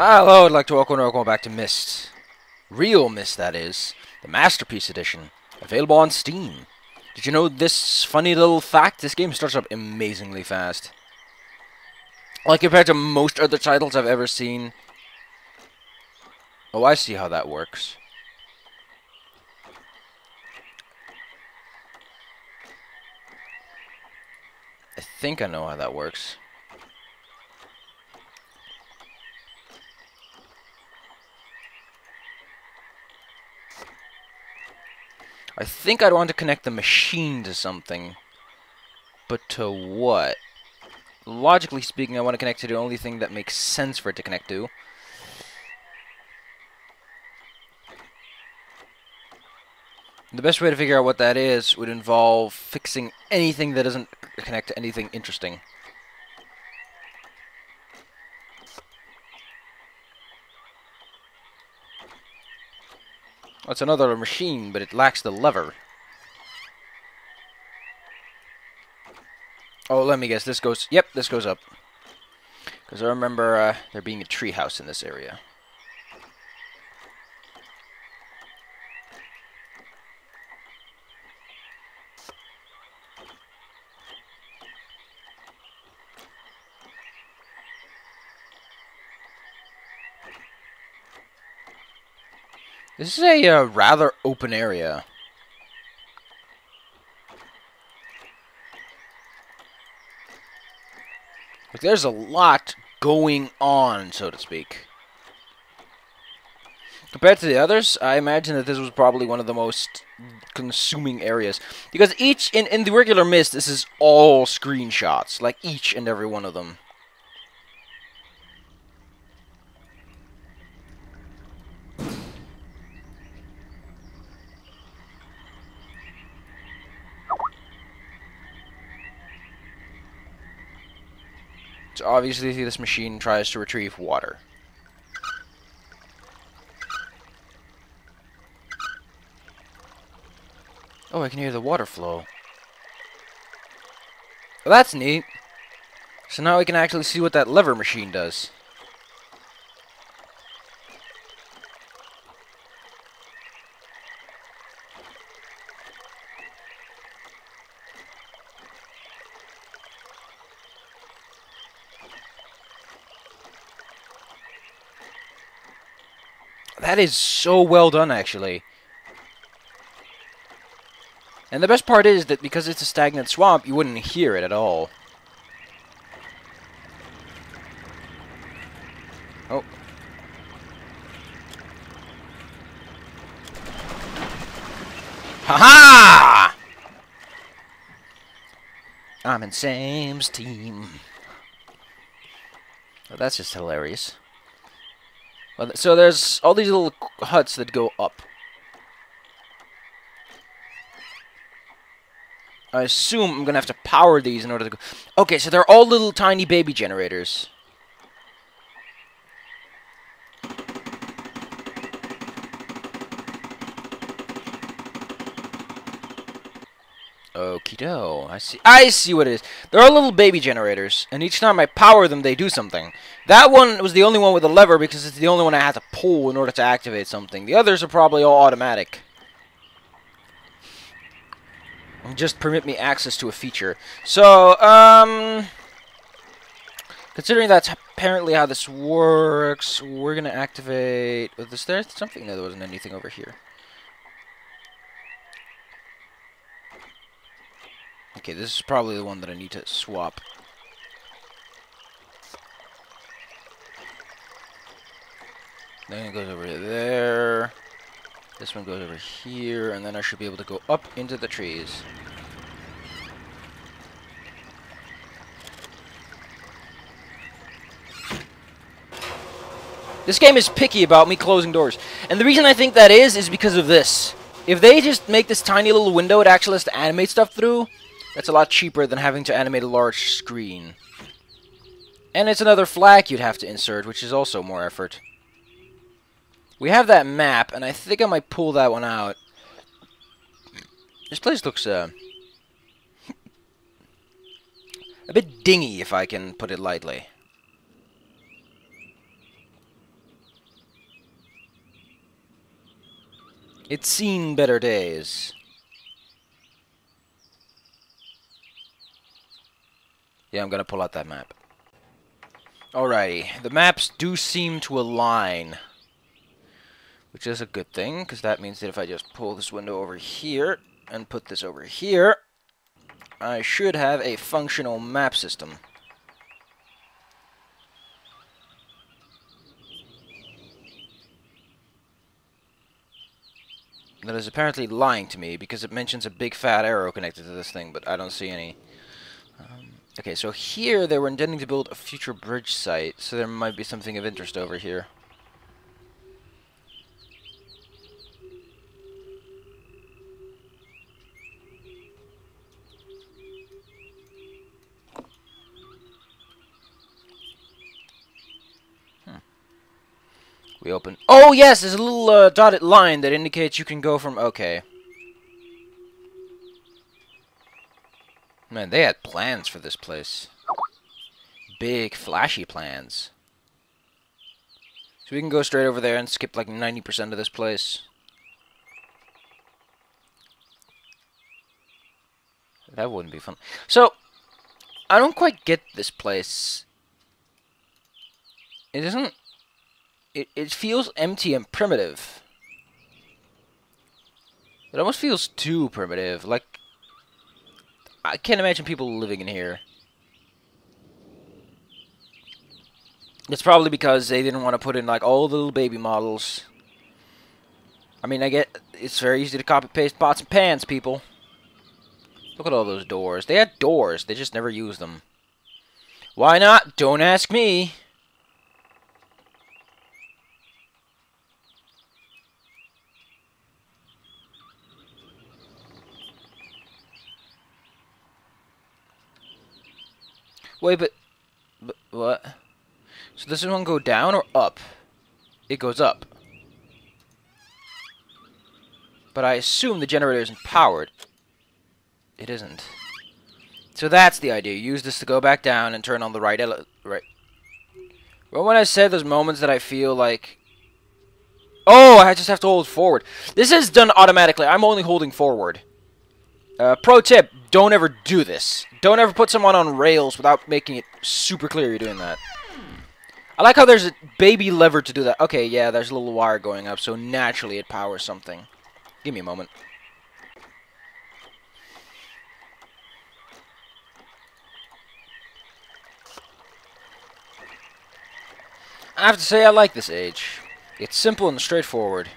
Hello, I'd like to welcome welcome back to Myst. Real Myst, that is. The Masterpiece Edition. Available on Steam. Did you know this funny little fact? This game starts up amazingly fast. Like compared to most other titles I've ever seen. Oh, I see how that works. I think I know how that works. I think I'd want to connect the machine to something. But to what? Logically speaking, I want to connect to the only thing that makes sense for it to connect to. The best way to figure out what that is would involve fixing anything that doesn't connect to anything interesting. It's another machine, but it lacks the lever. Oh, let me guess. This goes... Yep, this goes up. Because I remember uh, there being a treehouse in this area. This is a uh, rather open area. Like, there's a lot going on, so to speak. Compared to the others, I imagine that this was probably one of the most consuming areas. Because each, in, in the regular Myst, this is all screenshots. Like, each and every one of them. Obviously this machine tries to retrieve water. Oh, I can hear the water flow. Well, that's neat. So now we can actually see what that lever machine does. That is so well done, actually. And the best part is that because it's a stagnant swamp, you wouldn't hear it at all. Oh. Ha-ha! I'm in Sam's team. Oh, that's just hilarious. So there's all these little huts that go up. I assume I'm gonna have to power these in order to go. Okay, so they're all little tiny baby generators. Okie do. I see. I see what it is. They're all little baby generators, and each time I power them, they do something. That one was the only one with a lever because it's the only one I had to pull in order to activate something. The others are probably all automatic. Just permit me access to a feature. So, um... Considering that's apparently how this works, we're going to activate... Was there something? No, there wasn't anything over here. Okay, this is probably the one that I need to swap. It goes over there. This one goes over here, and then I should be able to go up into the trees. This game is picky about me closing doors. And the reason I think that is, is because of this. If they just make this tiny little window it actually has to animate stuff through, that's a lot cheaper than having to animate a large screen. And it's another flag you'd have to insert, which is also more effort. We have that map, and I think I might pull that one out. This place looks, uh, a bit dingy, if I can put it lightly. It's seen better days. Yeah, I'm gonna pull out that map. Alrighty, the maps do seem to align. Which is a good thing, because that means that if I just pull this window over here, and put this over here, I should have a functional map system. That is apparently lying to me, because it mentions a big fat arrow connected to this thing, but I don't see any. Um, okay, so here they were intending to build a future bridge site, so there might be something of interest over here. We open. Oh, yes, there's a little uh, dotted line that indicates you can go from... Okay. Man, they had plans for this place. Big, flashy plans. So we can go straight over there and skip like 90% of this place. That wouldn't be fun. So, I don't quite get this place. It isn't it, it feels empty and primitive. It almost feels too primitive. Like, I can't imagine people living in here. It's probably because they didn't want to put in, like, all the little baby models. I mean, I get it's very easy to copy-paste pots and pans, people. Look at all those doors. They had doors. They just never used them. Why not? Don't ask me. Wait, but, but what? So does this one go down or up? It goes up. But I assume the generator isn't powered. It isn't. So that's the idea. Use this to go back down and turn on the right right. Well, when I said those moments that I feel like... Oh, I just have to hold forward. This is done automatically. I'm only holding forward. Uh, pro tip, don't ever do this. Don't ever put someone on rails without making it super clear you're doing that. I like how there's a baby lever to do that. Okay, yeah, there's a little wire going up, so naturally it powers something. Give me a moment. I have to say I like this age. It's simple and straightforward.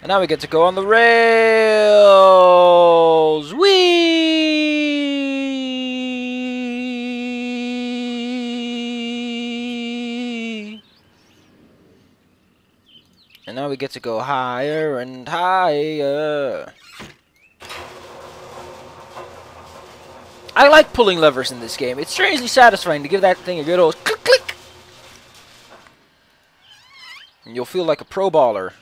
And now we get to go on the rails! Whee! And now we get to go higher and higher. I like pulling levers in this game. It's strangely satisfying to give that thing a good old click click. And you'll feel like a pro baller.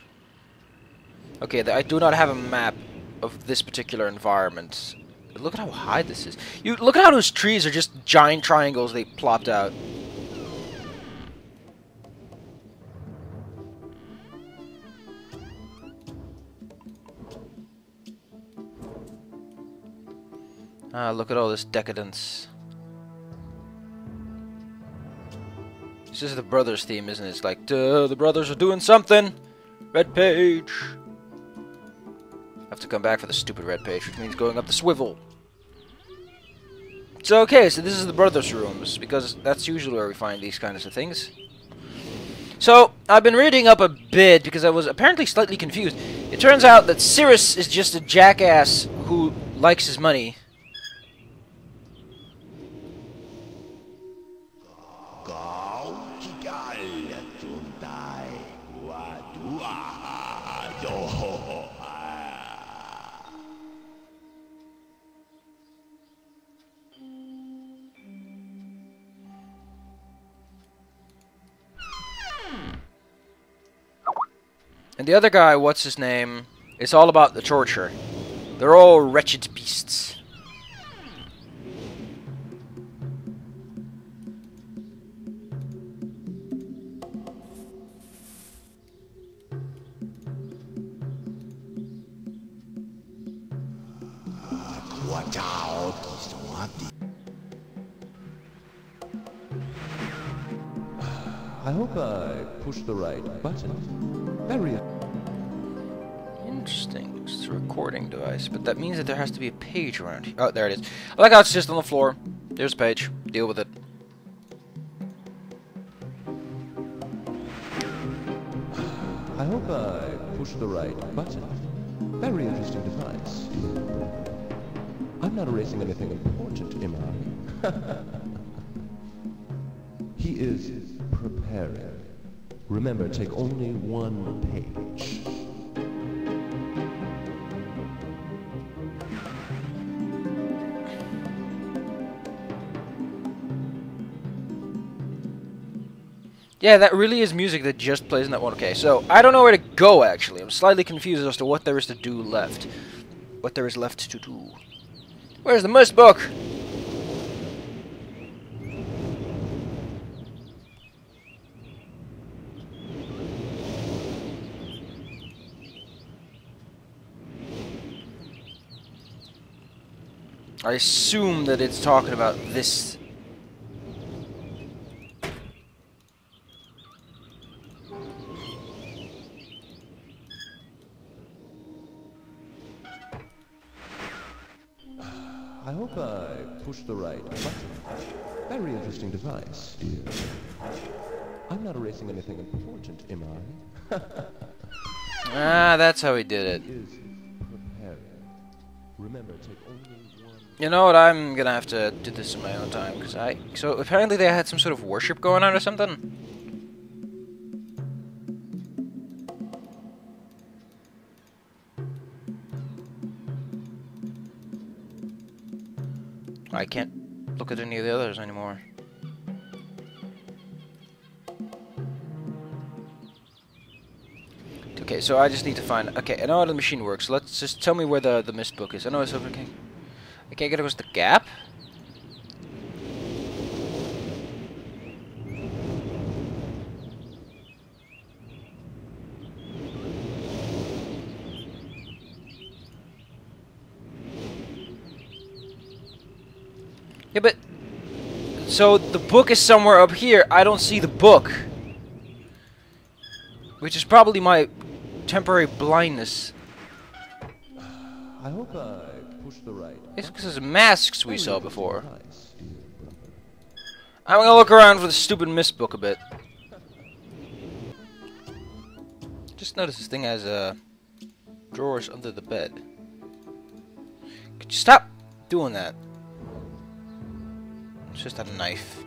Okay, I do not have a map of this particular environment. Look at how high this is. You Look at how those trees are just giant triangles they plopped out. Ah, look at all this decadence. This is the Brothers theme, isn't it? It's like, the brothers are doing something! Red page! Have to come back for the stupid red page, which means going up the swivel. So, okay, so this is the brothers' rooms, because that's usually where we find these kinds of things. So, I've been reading up a bit, because I was apparently slightly confused. It turns out that Sirrus is just a jackass who likes his money. And the other guy, what's his name, it's all about the torture. They're all wretched beasts. I hope I pushed the right button. Very recording device, but that means that there has to be a page around here. Oh, there it is. I like how it's just on the floor. There's a page. Deal with it. I hope I push the right button. Very interesting device. I'm not erasing anything important, am I? he is preparing. Remember, take only one page. Yeah, that really is music that just plays in that one. Okay, so I don't know where to go, actually. I'm slightly confused as to what there is to do left. What there is left to do. Where's the Myst book? I assume that it's talking about this I hope I push the right button. Very interesting device, dear. I'm not erasing anything important, am I? Ah, that's how he did it. He is preparing. Remember, take only one. You know what? I'm gonna have to do this in my own time because I. So apparently they had some sort of worship going on or something. I can't look at any of the others anymore. Okay, so I just need to find. Okay, I know how the machine works. Let's just tell me where the the Myst book is. I know it's over. Okay, I can't get across the gap. Yeah, but so the book is somewhere up here. I don't see the book, which is probably my temporary blindness. I hope I push the right. It's because of masks we saw before. I'm gonna look around for the stupid Myst book a bit. Just notice this thing has uh, drawers under the bed. Could you stop doing that? It's just a knife.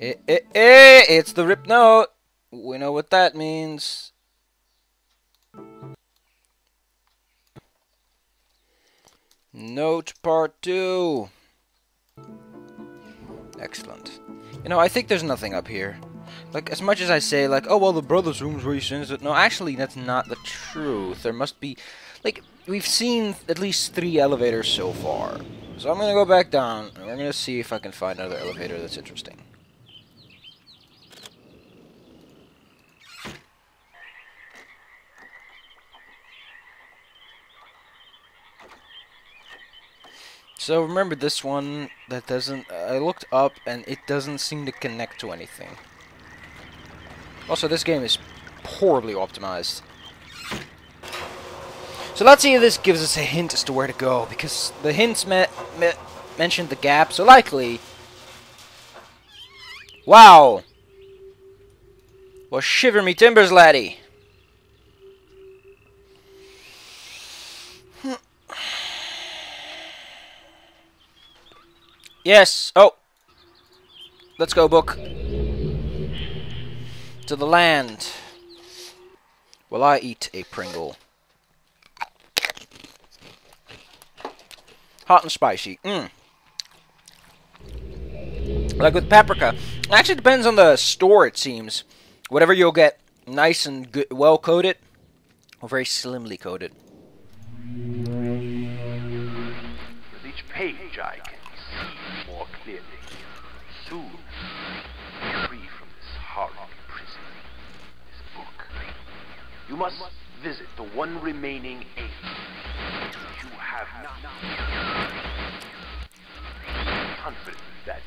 Eh, eh, eh, it's the rip note. We know what that means. Note part two. Excellent. You know, I think there's nothing up here. Like, as much as I say, like, oh, well, the brother's room's where he sends it. No, actually, that's not the truth. There must be, like, we've seen at least three elevators so far. So I'm gonna go back down, and we're gonna see if I can find another elevator that's interesting. So remember this one that doesn't I looked up and it doesn't seem to connect to anything. Also this game is poorly optimized. So let's see if this gives us a hint as to where to go because the hints me me mentioned the gap so likely Wow. Well shiver me timbers laddie. Yes. Oh. Let's go, book. To the land. Will I eat a Pringle? Hot and spicy. Mmm. Like with paprika. It actually depends on the store, it seems. Whatever you'll get nice and good, well coated, or very slimly coated. With each page I can see more clearly. Soon, free from this horrible prison, this book. You must visit the one remaining you have not confident in that.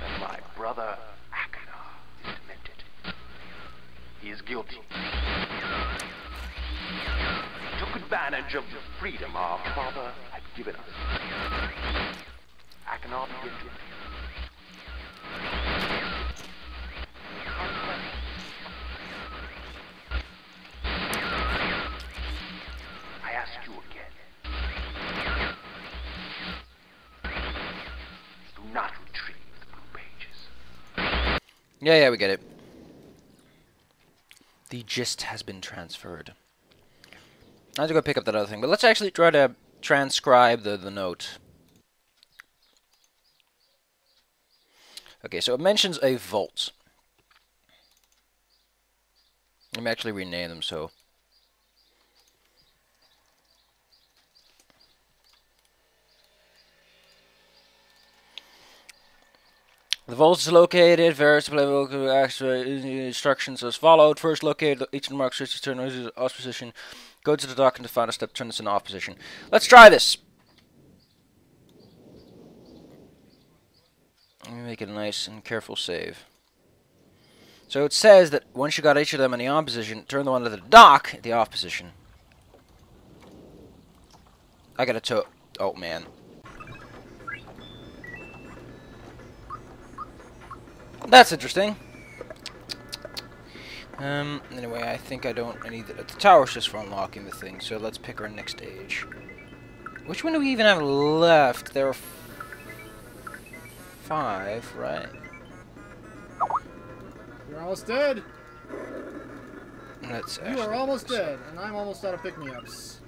That my brother Achenar is demented. He is guilty. He took advantage of the freedom our father had given us. Achenar began to Yeah, yeah, we get it. The gist has been transferred. I have to go pick up that other thing, but let's actually try to transcribe the, the note. Okay, so it mentions a vault. Let me actually rename them so. The vault is located, various playable instructions as followed. First, locate each mark switch to turn it off position. Go to the dock and to find a step, turn this in off position. Let's try this. Let me make it a nice and careful save. So it says that once you got each of them in the on position, turn the one to the dock at the off position. I got a to- Oh man. That's interesting. Um, anyway, I think I don't need the, the tower's just for unlocking the thing, so let's pick our next stage. Which one do we even have left? There are five, right? You're almost dead. Let's You are almost dead, and I'm almost out of pick-me-ups.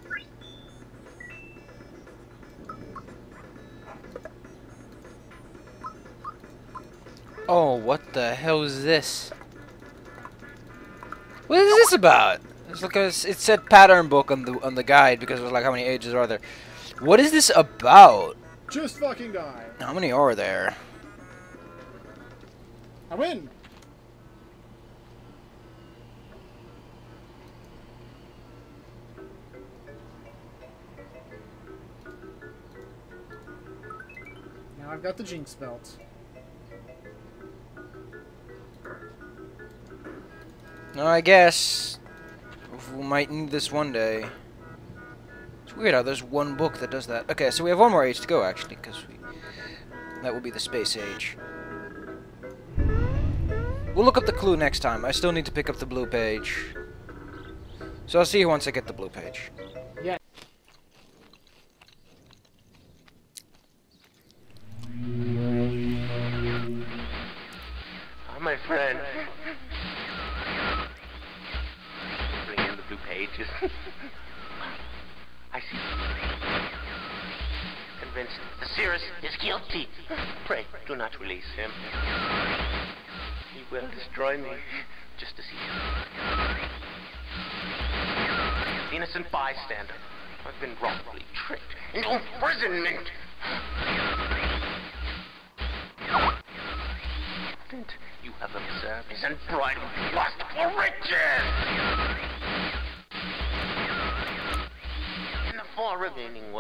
Oh, what the hell is this? What is this about? It's like a, it said pattern book on the on the guide because it was like how many ages are there? What is this about? Just fucking die. How many are there? I win. Now I've got the Jinx belt. I guess we might need this one day. It's weird how there's one book that does that. Okay, so we have one more age to go actually, because we that will be the space age. We'll look up the clue next time. I still need to pick up the blue page. So I'll see you once I get the blue page.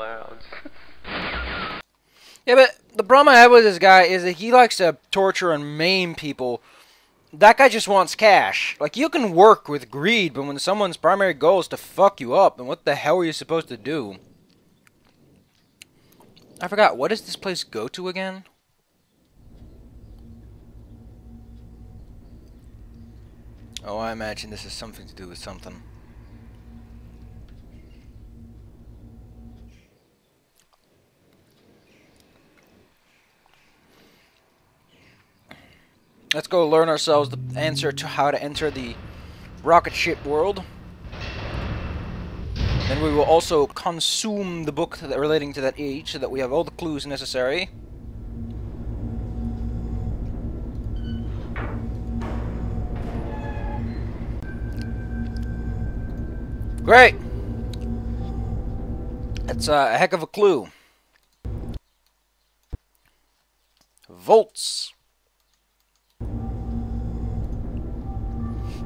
Worlds. Yeah, but the problem I have with this guy is that he likes to torture and maim people. That guy just wants cash. Like, you can work with greed, but when someone's primary goal is to fuck you up, then what the hell are you supposed to do? I forgot, what does this place go to again? Oh, I imagine this is something to do with something. Let's go learn ourselves the answer to how to enter the rocket ship world. Then we will also consume the book that relating to that age so that we have all the clues necessary. Great! That's uh, a heck of a clue. Volts.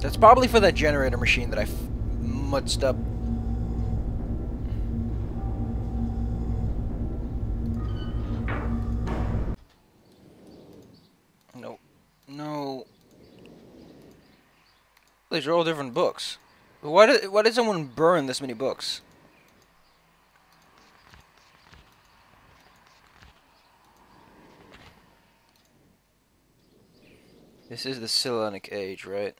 That's probably for that generator machine that I mutzed up. No. No. These are all different books. Why did, why did someone burn this many books? This is the Silenic Age, right?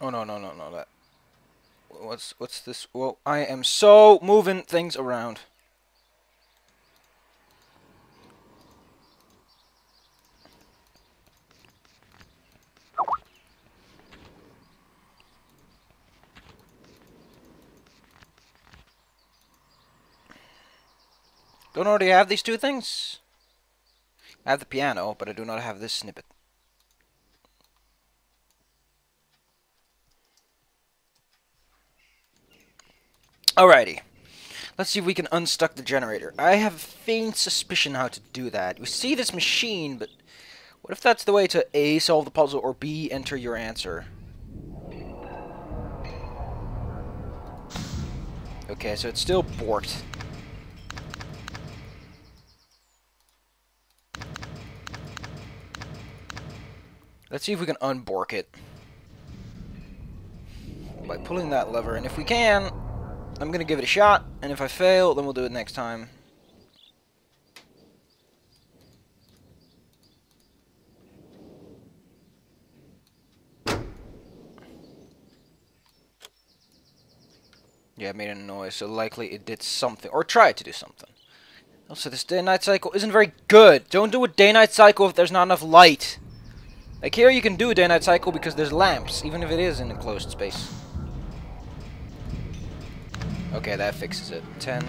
Oh no no no no that. What's what's this? Well, I am so moving things around. Don't already have these two things? I have the piano, but I do not have this snippet. Alrighty. Let's see if we can unstuck the generator. I have a faint suspicion how to do that. We see this machine, but what if that's the way to A, solve the puzzle, or B, enter your answer? Okay, so it's still borked. Let's see if we can unbork it. By pulling that lever, and if we can, I'm gonna give it a shot, and if I fail, then we'll do it next time. Yeah, it made a noise, so likely it did something, or tried to do something. Also, this day-night cycle isn't very good. Don't do a day-night cycle if there's not enough light. Like here you can do a day-night cycle because there's lamps, even if it is in a closed space. Okay, that fixes it. 10.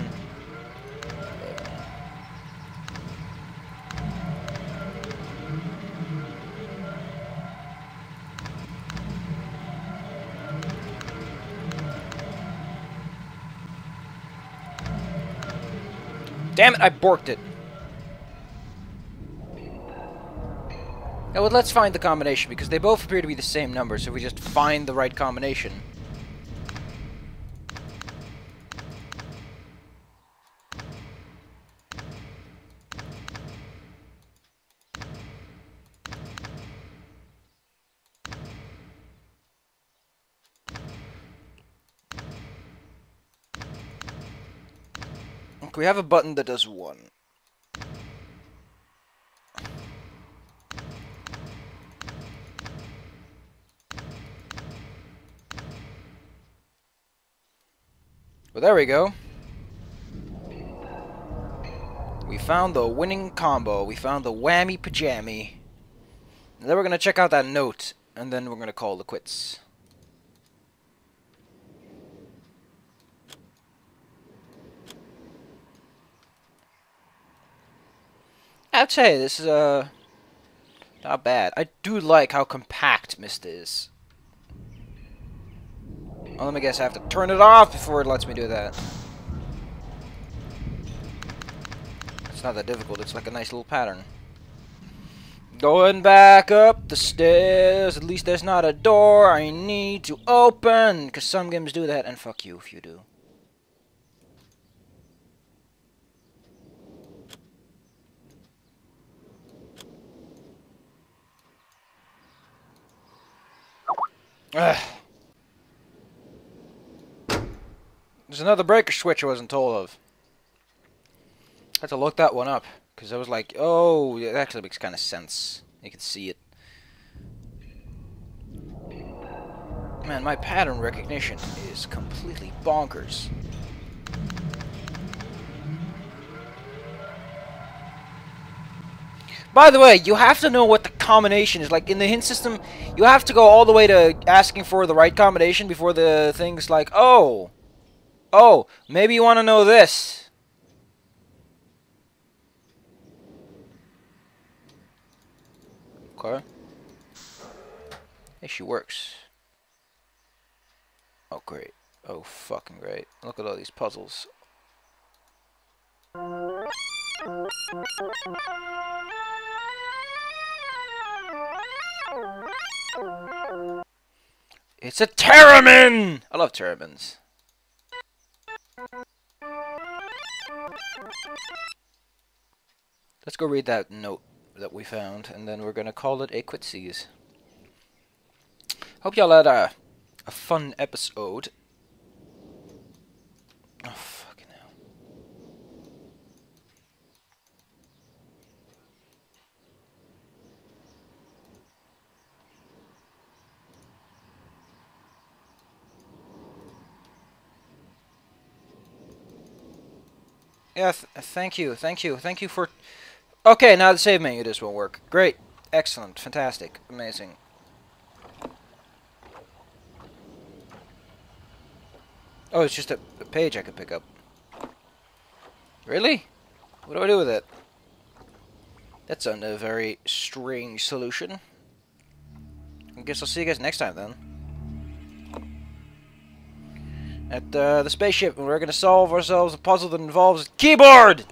Damn it, I borked it. Yeah, well, let's find the combination, because they both appear to be the same number, so we just find the right combination... we have a button that does one. Well, there we go. We found the winning combo. We found the whammy pajammy. And then we're going to check out that note, and then we're going to call the quits. I'd say this is uh not bad. I do like how compact Myst is. Well, let me guess, I have to turn it off before it lets me do that. It's not that difficult, it's like a nice little pattern. Going back up the stairs, at least there's not a door I need to open, because some games do that, and fuck you if you do. Ugh. There's another breaker switch I wasn't told of. I had to look that one up. Because I was like, oh, it actually makes kind of sense. You can see it. Man, my pattern recognition is completely bonkers. By the way, you have to know what the combination is. Like, in the hint system, you have to go all the way to asking for the right combination before the thing's like, oh, oh, maybe you want to know this. Okay. Hey, she works. Oh, great. Oh, fucking great. Look at all these puzzles. It's a Theremin! I love Theremins. Let's go read that note that we found, and then we're gonna call it a quitsies. Hope y'all had a, a fun episode. Oh, fucking Yeah, th thank you, thank you, thank you for... Okay, now the save menu just won't work. Great. Excellent. Fantastic. Amazing. Oh, it's just a, a page I could pick up. Really? What do I do with it? That's a a very strange solution. I guess I'll see you guys next time then. At uh, the spaceship, we're going to solve ourselves a puzzle that involves keyboard!